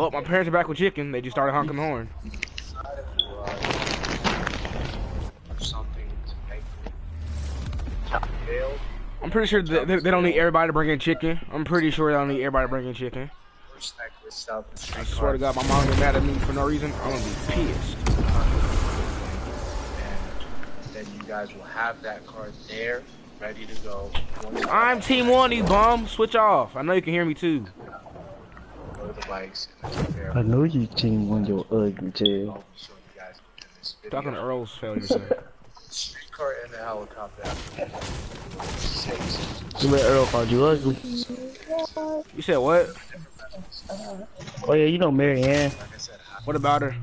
Well, my parents are back with chicken. They just started honking the horn. Something to make failed. I'm pretty sure they, they, they don't need everybody to bring in chicken. I'm pretty sure they don't need everybody to bring in chicken. First night with South and I swear to God, my mom get mad at me for no reason. I'm gonna be pissed. And then you guys will have that card there, ready to go. I'm Team One, you bum. Switch off. I know you can hear me too. Go to the bikes and take care of I know you team one your ugly tail. You guys within this. Talking to Earl's failure. Sir. Streetcar and the helicopter. Six. You let Earl call you ugly. You said what? Oh yeah, you know Mary Ann. Like I said, I- What about her?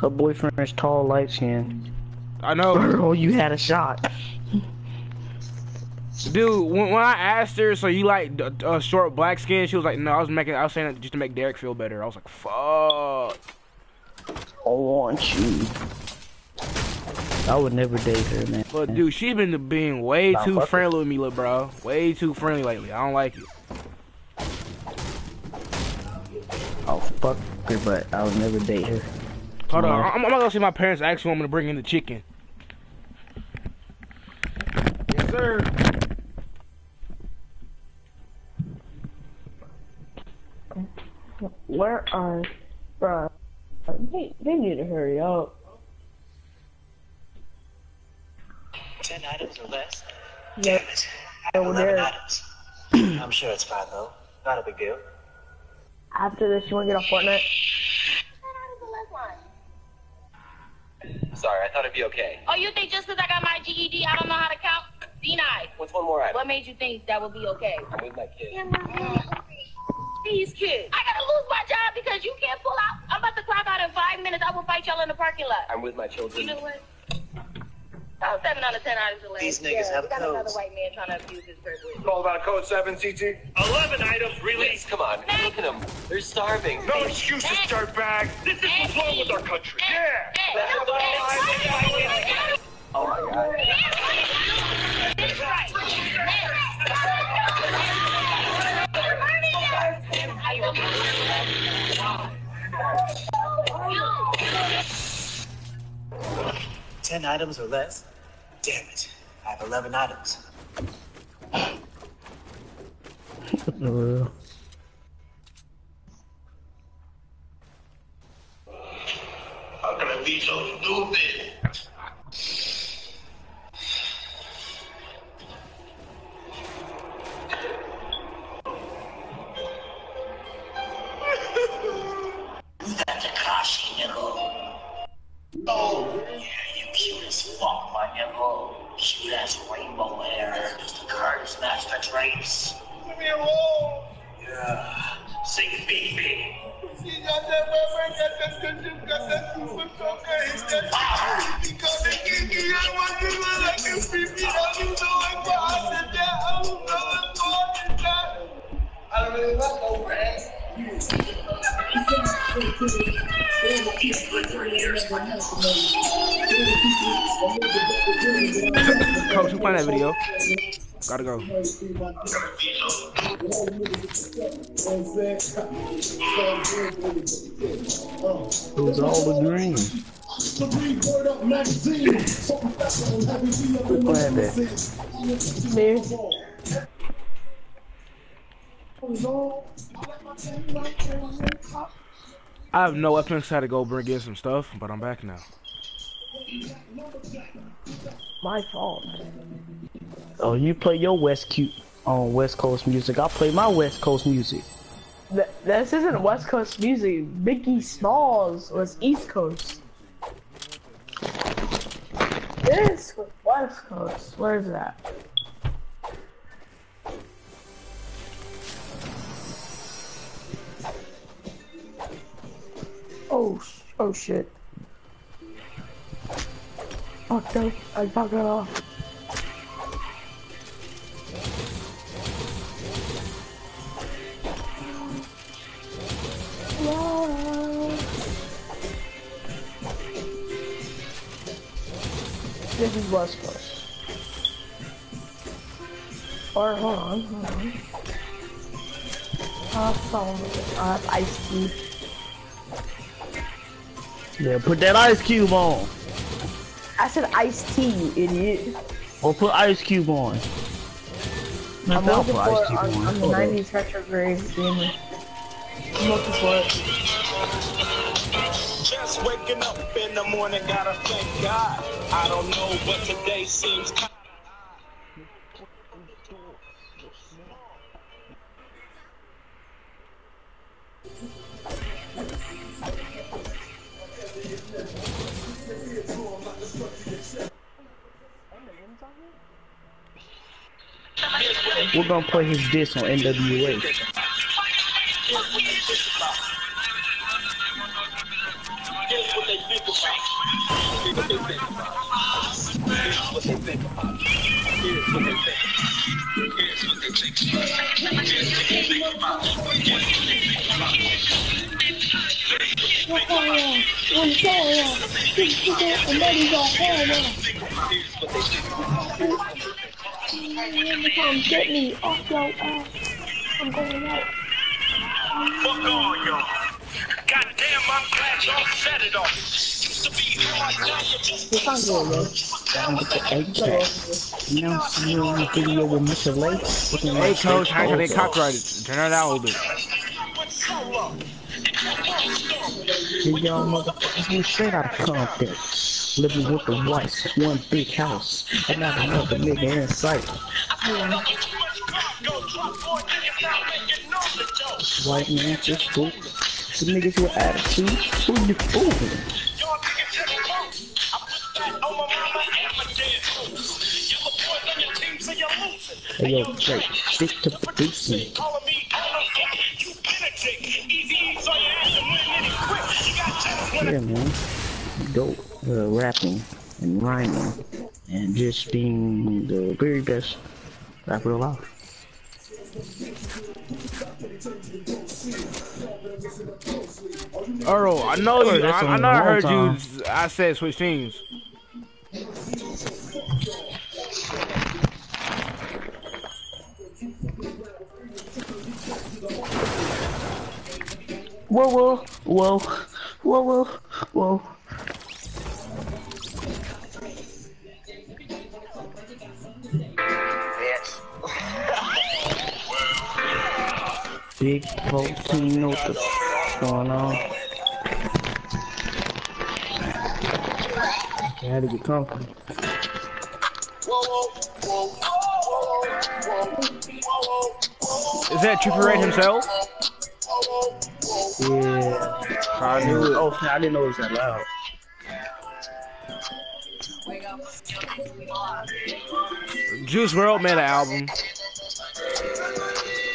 Her boyfriend is tall, light skinned. I know, Earl, you had a shot. Dude. When, when I asked her, so you like a uh, short black skin? She was like, no. I was making. I was saying it just to make Derek feel better. I was like, fuck. I want you. I would never date her, man. But dude, she's been being way Nah, too fuck her. friendly with me, little bro. Way too friendly lately. I don't like it. I'll fuck her, but I would never date her. Hold on, I'm, I'm gonna go see my parents. Actually, want me to bring in the chicken. Yes, sir. Where are, bruh? They, they need to hurry up. Ten items or less? Yep. Damn it. Over Eleven items. I'm sure it's fine though. Not a big deal. After this, you wanna get off Fortnite? Sorry, I thought it'd be okay. Oh, you think just because I got my GED, I don't know how to count? D9. What's one more item? What made you think that would be okay? I'm with my kid. These kids. I gotta lose my job because you can't pull out. I'm about to clock out in five minutes. I will fight y'all in the parking lot. I'm with my children. You children. know what? I was seven out of ten items away. These niggas yeah, have we got another codes. white man trying to abuse his privilege. all about code 7, CT? 11 items, release! Come on, look at them. They're starving. No excuses, dirtbag. This is what's wrong with our country. Yeah. Oh my god. Ten items or less? Damn it. I have eleven items. Uh, How can I be so stupid? un no I don't really want no. Coach, who playing that video? Gotta go. it was all a dream. Quit playing that. Me. I have no weapons. Had to go bring in some stuff, but I'm back now. My fault. Oh, you play your West cute on oh, West Coast music. I play my West Coast music. Th- this isn't West Coast music. Biggie Smalls was East Coast. This was West Coast. Where's that? Oh, oh shit. Oh, no, I fucked it off. Or hold on, hold on. Uh, phone. Uh, Ice Cube. Yeah, put that ice cube on. I said Ice-T, you idiot. Or put ice cube on. I'm looking for Ice Cube on, on. on the 90s retrograde gaming. I'm looking for it. Waking up in the morning, gotta thank God. I don't know, but today seems kind We're gonna play his diss on NWA. What they think what they think what they think what they think what they think what they think what they think. Fuck all y'all. Goddamn, I'm glad y'all set it off. Just not good, man. Down with the egg check. You know, see you on the video with Mr. Lake. Looking Hey, like coach, how can they copyrighted? Turn it down a little bit. solo. Y'all who straight out of Compton. Living with the whites, one big house, and not another nigga in sight. White man just fool. The niggas with attitude, who you fooling? Losing. Hey Drake, stick to producing. Calling me on the you penetrate. Easy eats your ass and win any quick. You got just one Yeah, man. Dope, uh, rapping and rhyming and just being the very best rapper alive. Earl, I know you. that's I, on I a know I heard you. I said switch teams. Whoa, whoa, whoa, whoa, whoa, whoa. Big volcano, what the f going on? I had to get comfortable. Is that Trippie Redd himself? Yeah. I knew it. Oh, I didn't know it was that loud. Juice WRLD made an album.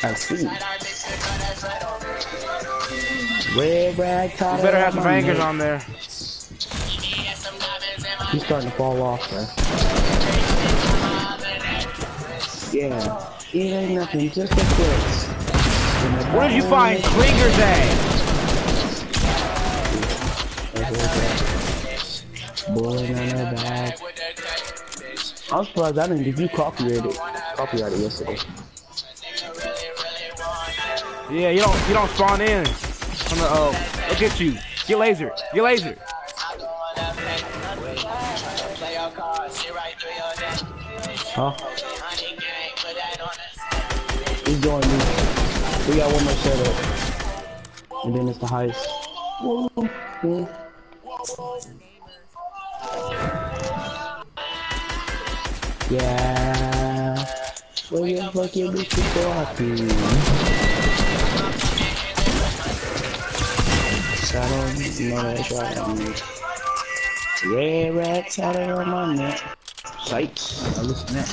I see. Red rag You tied better have some my bangers neck. on there. He's starting to fall off, man. Yeah, it ain't nothing, just a flex. Where did you find Klingers at? Boy, on that bag. I'm surprised I didn't get you copyrighted. Copyrighted yesterday. Yeah, you don't you don't spawn in. From the oh, look at you. Get laser. Get laser. Huh? He's doing me. We got one more setup. And then it's the heist. Yeah. Yeah. Well, you fucking bitch is so happy. Saddle my right on me. Yeah, rat on my neck. Tight. I listen that.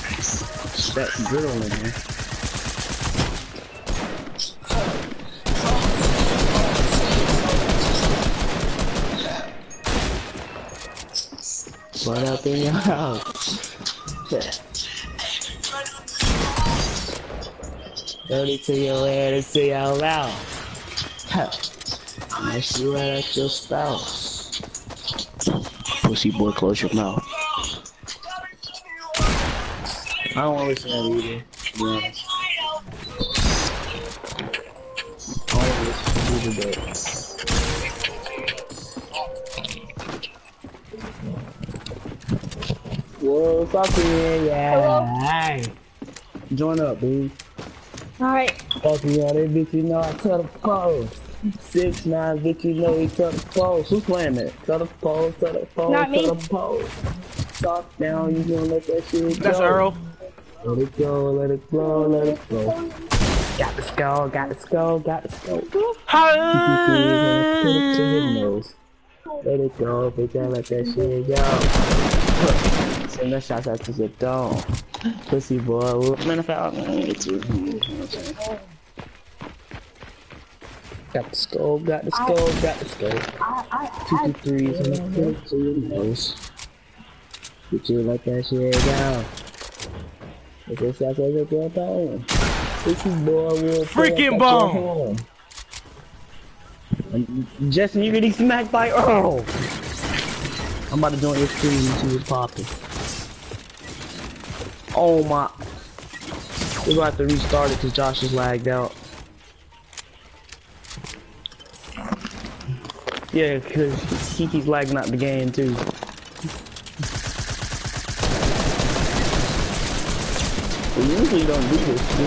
That griddle in there. What up in your house? Dirty to your head and to your mouth. Huh. Unless you right at your spouse. Pussy boy, close your mouth. I don't want to listen to that either. to Oh, fucking yeah. Hey. Join up, dude. Alright. Fucking yeah, that bitch, you know I cut the pole. Six nine, bitch, you know he cut the pole. Who's playing that? Cut the pole, cut the pole, Not cut me. the pole. Stop down, you gonna let that shit That's go. Earl. Let it go, let it go, let it go. Got the skull, got the skull, got the skull. Put it to. Let it go, bitch, I let that shit go. Send the shots out to your dome. Pussy boy, man, if I I'm gonna get you. Got the skull, got the skull, got the skull. Two, two, threes, and I put it to your nose. Bitch, you let that shit go. If it's like a girl bone. Pussy boy will Freaking up at bone. your home. And Justin, you getting smacked by Earl. I'm about to join your stream and see what's popping. Oh my. We're have to restart it because Josh is lagged out. Yeah, because he keeps lagging out the game too. We usually don't do this. do?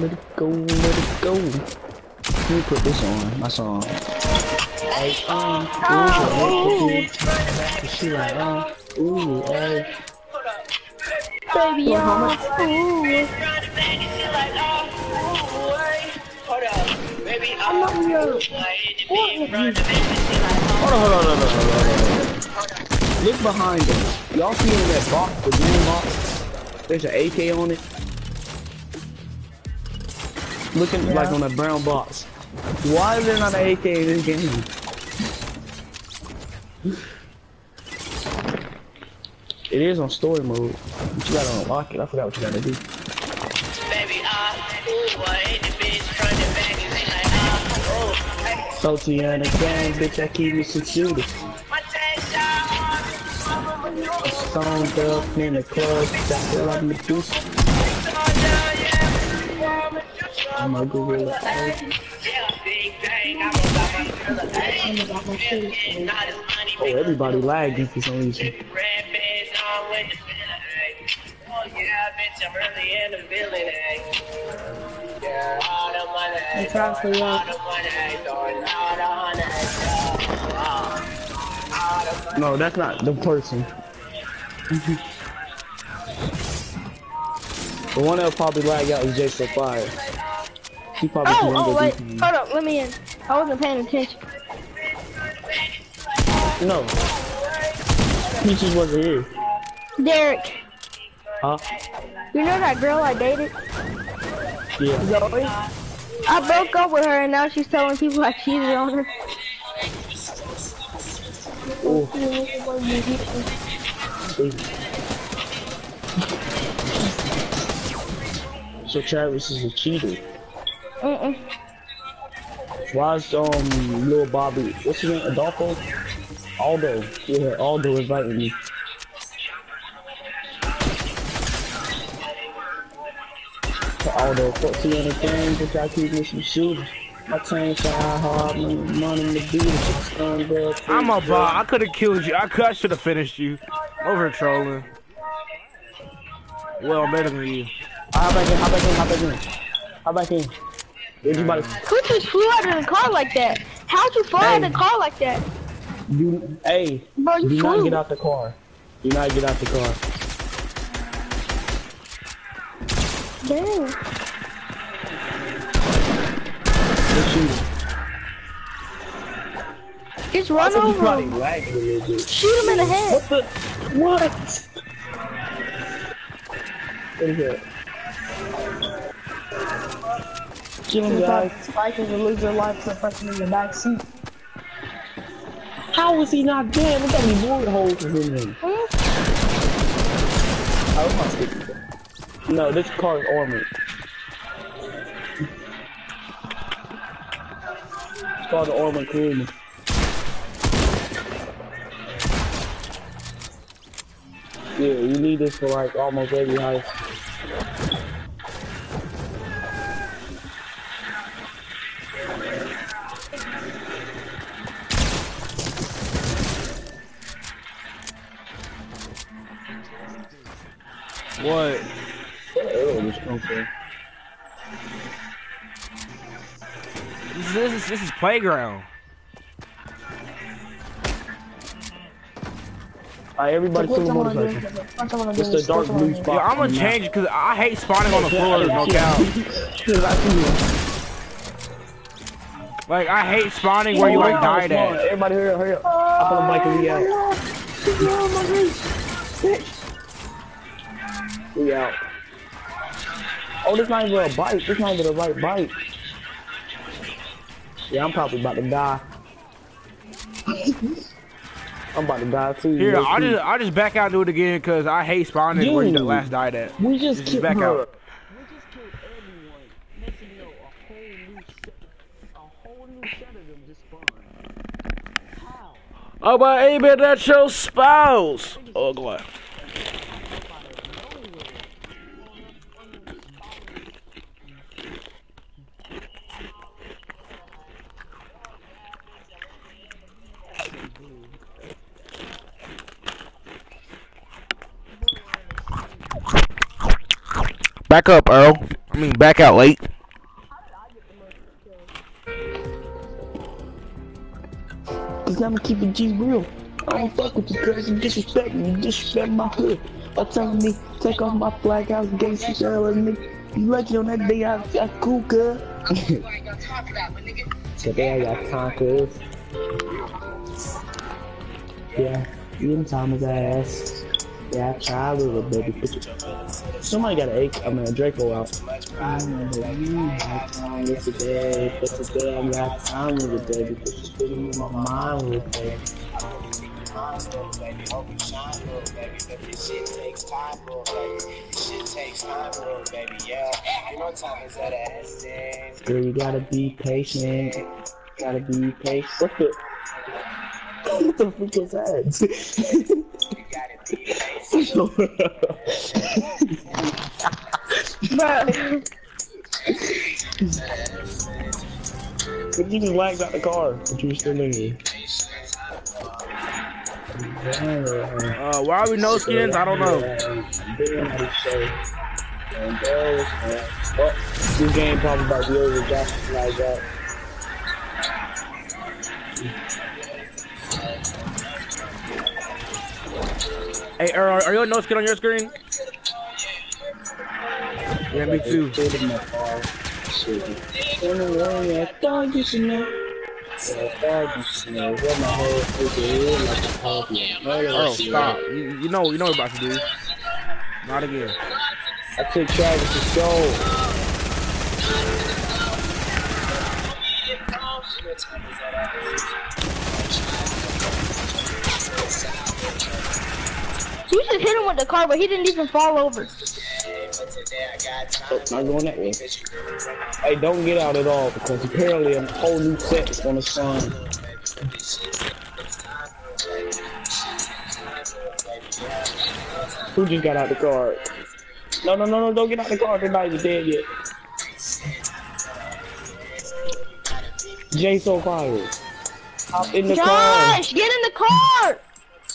Let it go, let it go, let it go. Let me put this on, my song. Hey, um, ooh, hey, she like, um, ooh, hey. Baby. Ooh. I'm not your. Hold on, hold on, hold on, hold on, hold on. Look behind us. Y'all see in that box, the green box? There's an AK on it. Looking like on a brown box. Why is there not an AK in this game? It is on story mode. But you gotta unlock it. I forgot what you gotta do. Salty on the gang, bitch, I keep me some shooters. Stoned up in the club, got it like Medusa. I'm a gorilla. Oh, everybody lagging for some reason. I'm trying to figure out. No, that's not the person. the one that'll probably lag out is Jason Fire. He probably Oh, can oh, wait. Hold up, let me in. I wasn't paying attention. No. He just wasn't here. Derek, Huh? you know that girl I dated? Yeah. Zoe? I broke up with her and now she's telling people I cheated on her. Oh, so Travis is a cheater. Mm-mm. Why is um little Bobby? What's his name? Adolfo? Aldo. Yeah, Aldo inviting me. Aldo, 14 on the game, but I keep me some shooters. My team try hard, money, to beat it. I'm a bot. I could have killed you. I could. I should have finished you. Over trolling. Well, better than you. Hop back in, hop back in, hop back in. Hop back in. Where'd you about to Who just flew out of the car like that? How'd you fly out of the car like that? do, hey, Bro, you do not get out the car. Do not get out the car. Damn. Shooting. Just run over him. lagged a little bit. Shoot him in the head. What the? What? What is that? Kill him, guys. Spike is a loser life for the person in the back seat. How was he not dead? Look how many bullet holes is in him. Hmm? How am I sticking there? No, this car is armored. It's called the armored Kuruma. Yeah, you need this for like almost every house. What? Oh, this come from? This is, this is, this is playground. Alright, everybody to What the y'all wanna motorcycle. What y'all wanna do? It's the dark What y'all wanna blue spot. Yo, I'm gonna change it because I hate spawning on the floor. No count. Cause I see you. Like I hate spawning where you like died at. Everybody hurry up, hurry up. I put a mic and we out. We out. Oh, this not even a bite. This not even the right bite. Yeah, I'm probably about to die. I'm about to die too. Here, I'll just I'll just back out and do it again because I hate spawning where you Dude. last died at. We just Just killed back her. out. Oh, but hey, man, that's your spouse. Oh, God. Back up, Earl. I mean, back out late. Cause I'ma keep it G real. I don't fuck with you cause you disrespect me, you disrespect my hood. By telling me, take off my flag house gangsta telling me, you lucky on that day I got cool cuz. Today I got time cuz. Yeah, you in Thomas ass. Yeah, I tried a little baby. Somebody got an A, I mean a Draco out. I remember you had time yesterday, but today I got time with it, baby. Put your shit in my mind with it. Girl, you gotta be patient. Gotta be patient. What the? What the freak is that? But you just lagged out the car, but you were still in here. Uh, why are we no skins? I don't know. This game probably about to be over. Josh like that. Hey, Earl, are you a no skin on your screen? Yeah, me too. Shit in my car. Shit. In the morning, I thought you should know. Yeah, I thought you should know. What my whole freaking head like a coffee. Earl, stop. You, you know, you know what you're about to do. Not again. I took Travis to show. You just hit him with the car, but he didn't even fall over. Oh, not going that way. Hey, don't get out at all because apparently a whole new set is gonna spawn. Who just got out the car? No, no, no, no, don't get out the car. They're not even dead yet. Jay so quiet. Hop in the car. Josh, get in the car!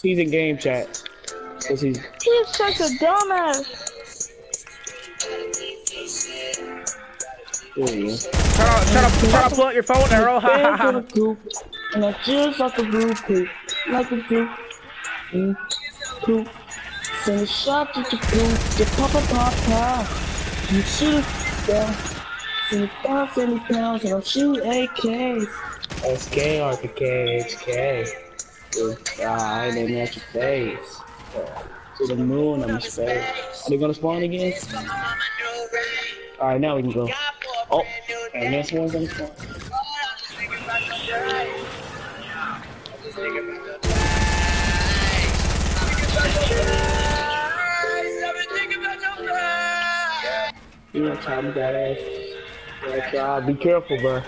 He's in game chat. Cause he's He's such a dumbass. Try to, try to, try to pull out your phone, Earl. Dance in a coop, and I just like a blue coop, like a blue mm, coop. Send a shot to the coop, the pop pop pop pop. You shoot down, send it down, send it down, and I'm shooting AK. SK or the KHK. Ah, I ain't at your face. To the moon, I'm his face. Are they gonna spawn again? Alright, now we can go. Oh, and this one's gonna. You know, Tom got ass. Like, uh, be careful, bro.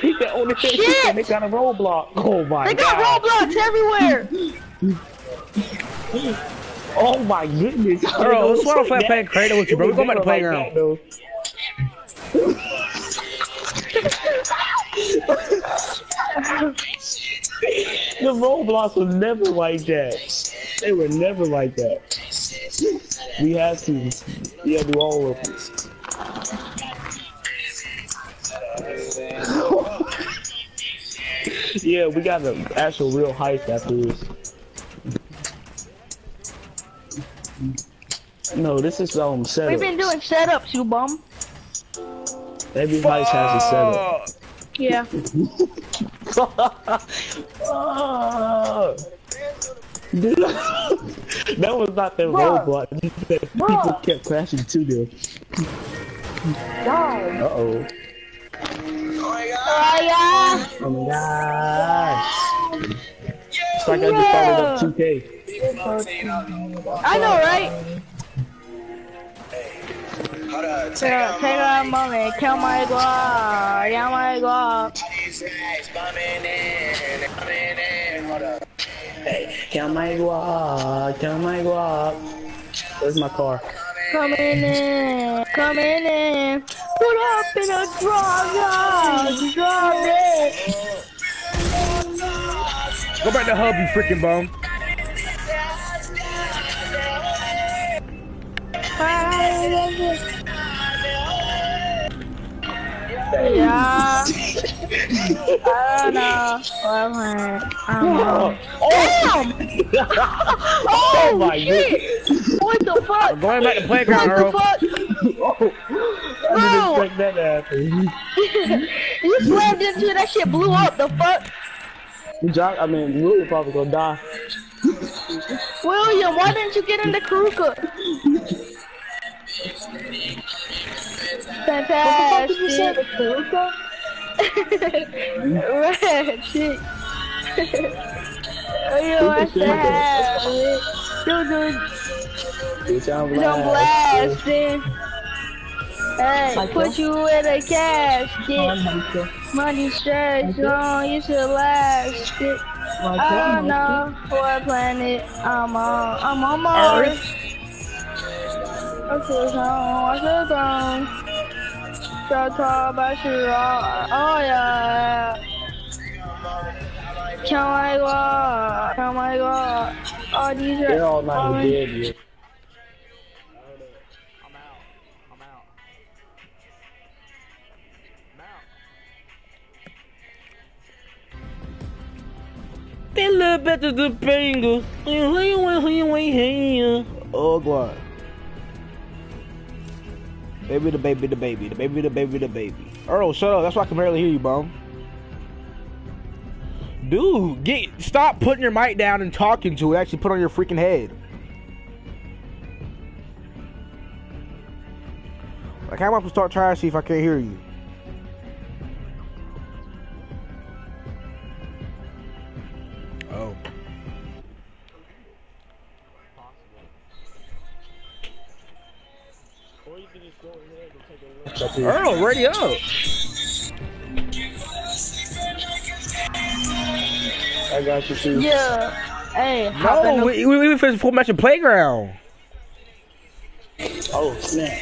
He's the only thing Shit! they got a roadblock. Oh my god. They got god. roadblocks everywhere. Oh my goodness. Earl, let's swap play playing Cradle with you, bro. We're going back to playground. The roadblocks were never like that. They were never like that. We had to. We had to do all of this. yeah, we got an actual real heist after this. No, this is um We've been doing setups, you bum. Every heist has a setup. Yeah. Ah. Dude, that was not the Bruh. roadblock. People Bruh. kept crashing to them. God. Uh oh. Oh yeah. Oh my gosh. It's like I just started up 2K. I know, right? Hold up, uh, So, take a moment, count my guap, count my guap. These guys bumming in, bumming in. Hold up. Hey, count my guap, count my guap. Where's my car? Coming in, coming in. Put up in a drop, drop, drop it. Go back to hub, you freaking bum. Yeah. I don't know. Well, I don't. Oh, oh my shit! goodness. What the fuck? We're going back to playground, What the fuck? Oh, I didn't expect that to happen. you slammed into it, that shit blew up. The fuck? Jock, I mean, Lou probably gonna die. William, why didn't you get in the Kuruma? Fantastic. Red shit. Oh, you want to have it? Do do Bitch, I'm don't blast. blast. Hey, put you in a casket. Money stretch long, you should last it. I don't know what planet I'm on. I'm on Mars. I'm so strong, I'm so strong. So tall, but she raw. Oh yeah. Oh my god, oh my god. All these They're all not all even dead yet. Tem lebeto do pengo. Oh, God. Baby, the baby, the baby, the baby, the baby, the baby. Earl, shut up. That's why I can barely hear you, bum. Dude, get stop putting your mic down and talking to it. Actually, put on your freaking head. Like, how am I supposed to start trying to see if I can't hear you? Earl, ready up. I got you too. Yeah. Hey, No, the- we, we, we finished full match of playground. Oh, snap.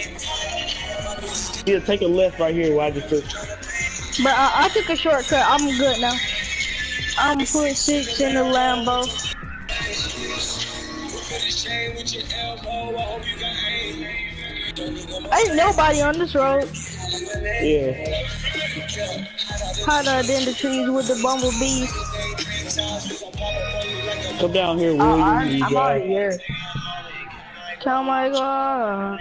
Yeah, take a left right here while I just took. But uh, I took a shortcut. I'm good now. I'm put six in the Lambo. Ain't nobody on this road. Yeah. Hotter than the trees with the bumblebees. Come down here, Uh, William. I'm, you I'm guy. already here. Oh my god.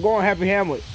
We're going Happy Hamlet.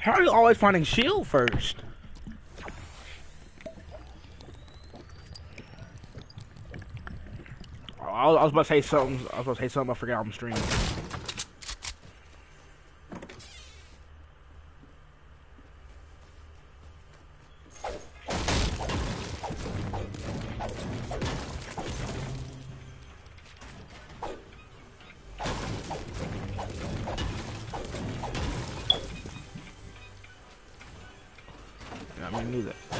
How are you always finding shield first? Oh, I was, about to say something. I was about to say something. I forgot I'm streaming. I knew that.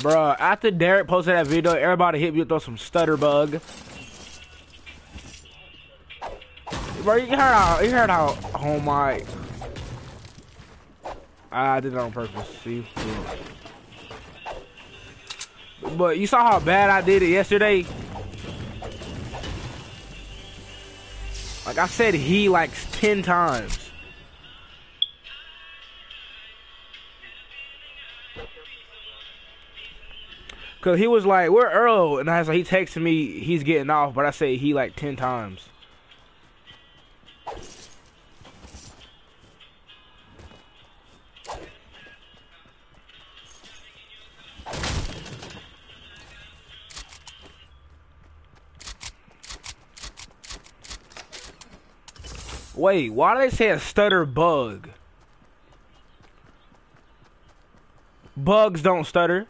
Bruh, after Derek posted that video, everybody hit me with some stutter bug. Bro, you heard how you heard how oh my I did it on purpose, see? But you saw how bad I did it yesterday? Like I said he like ten times. Cause he was like, "Where Earl?" And I was like, he texted me, he's getting off, but I say he like ten times. Wait, why do they say a stutter bug? Bugs don't stutter.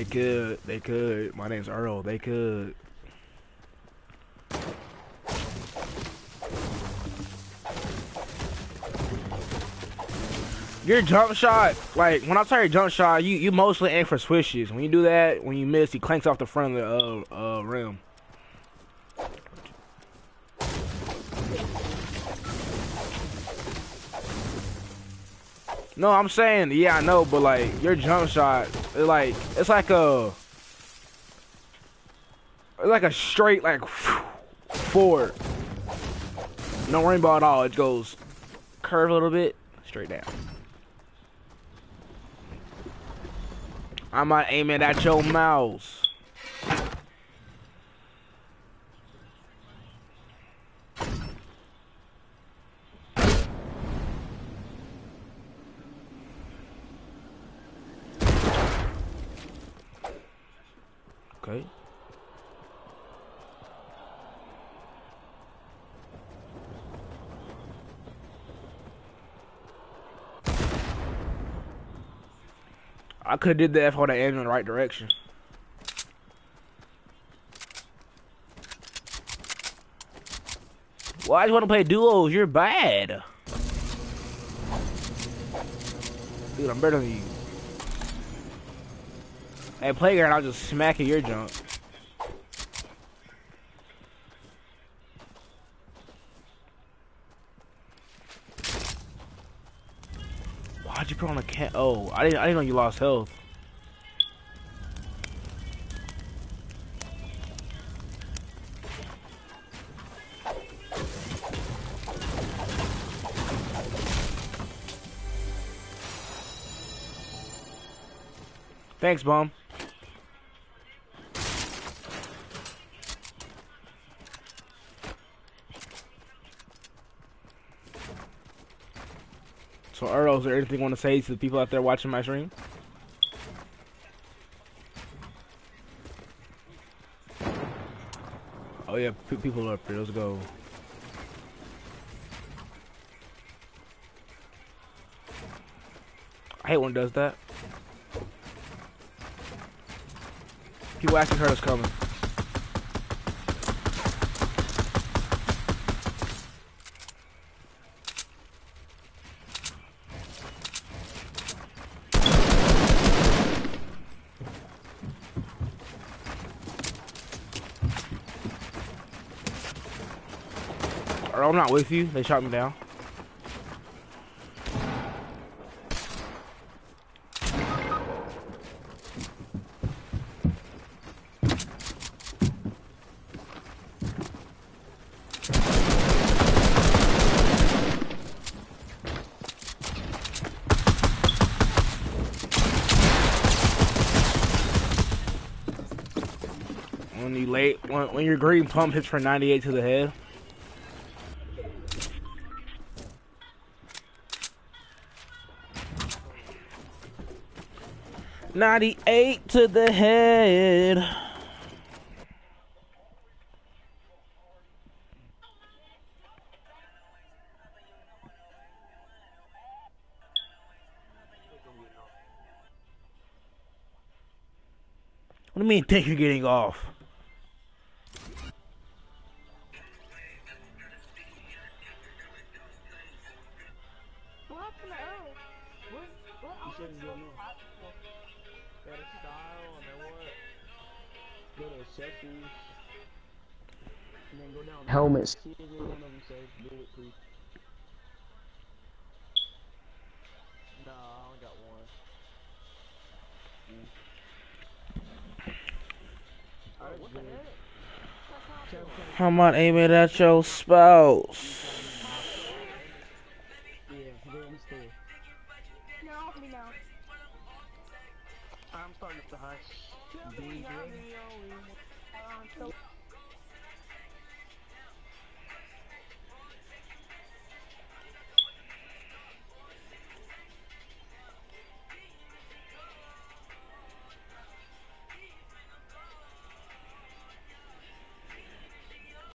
They could. They could. My name's Earl. They could. Your jump shot, like when I tell you jump shot, you you mostly aim for swishes. When you do that, when you miss, he clanks off the front of the uh, uh, rim. No, I'm saying, yeah, I know, but like your jump shot, it like it's like a, it's like a straight like forward. No rainbow at all. It goes curve a little bit, straight down. I'm not aiming at your mouse. Okay. I could have did that if I would have aimed in the right direction. Why do you want to play duos? You're bad. Dude, I'm better than you. Hey, playground, I'll just smack at your junk. You put on a cat? Oh, I didn't. I didn't know you lost health. Thanks, Bomb. So, Earl, is there anything you want to say to the people out there watching my stream? Oh yeah, pe- people are up here. Let's go. I hate when it does that. People actually heard us coming. I'm not with you. They shot me down. When you late, when, when your green pump hits for 98 to the head. Ninety-eight to the head. What do you mean think you're getting off? Helmets. I'm not aiming at your spouse.